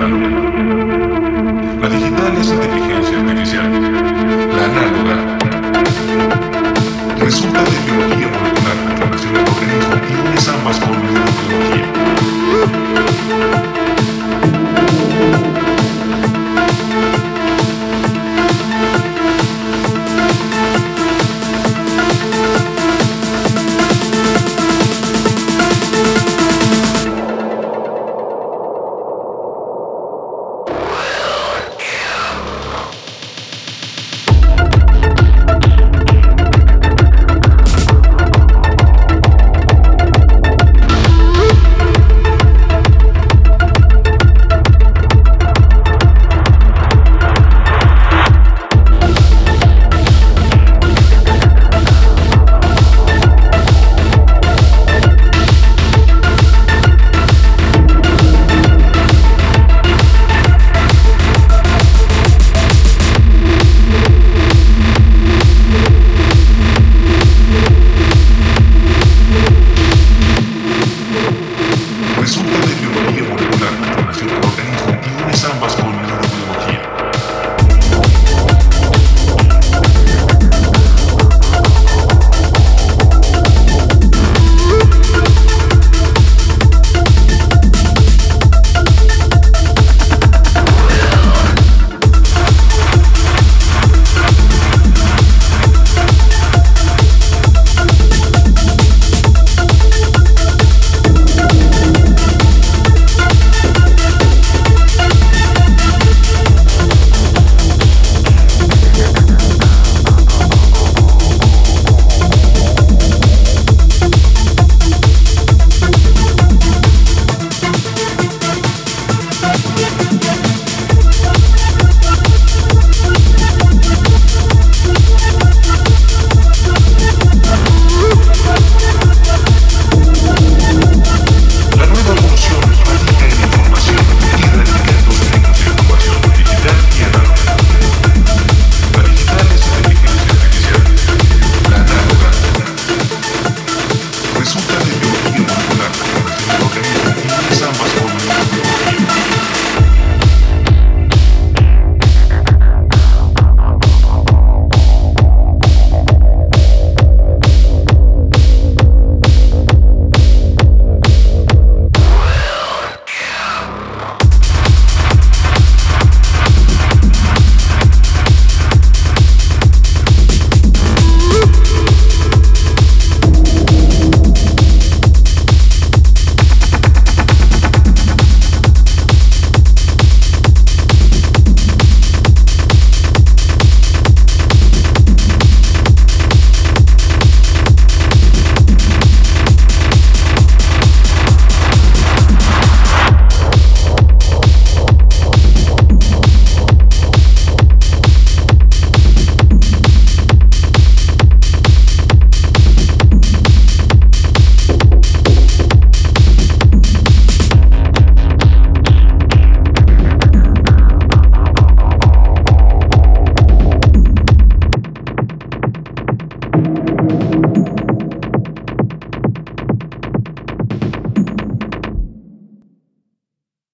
digital y análoga. La digital es inteligencia artificial. La análoga resulta de biología molecular, relación del organismo y ambas con neurotecnología.